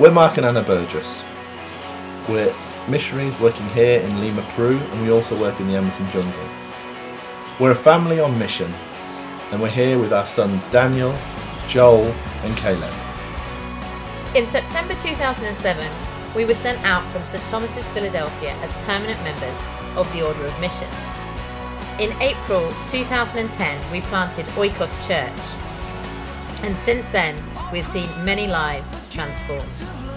We're Mark and Anna Burgess. We're missionaries working here in Lima, Peru, and we also work in the Amazon jungle. We're a family on mission, and we're here with our sons Daniel, Joel, and Caleb. In September 2007, we were sent out from St Thomas's, Philadelphia as permanent members of the Order of Mission. In April 2010, we planted Oikos Church, and since then, we've seen many lives transformed.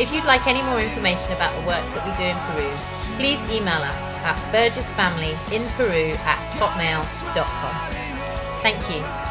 If you'd like any more information about the work that we do in Peru, please email us at burgessfamilyinperu at hotmail.com. Thank you.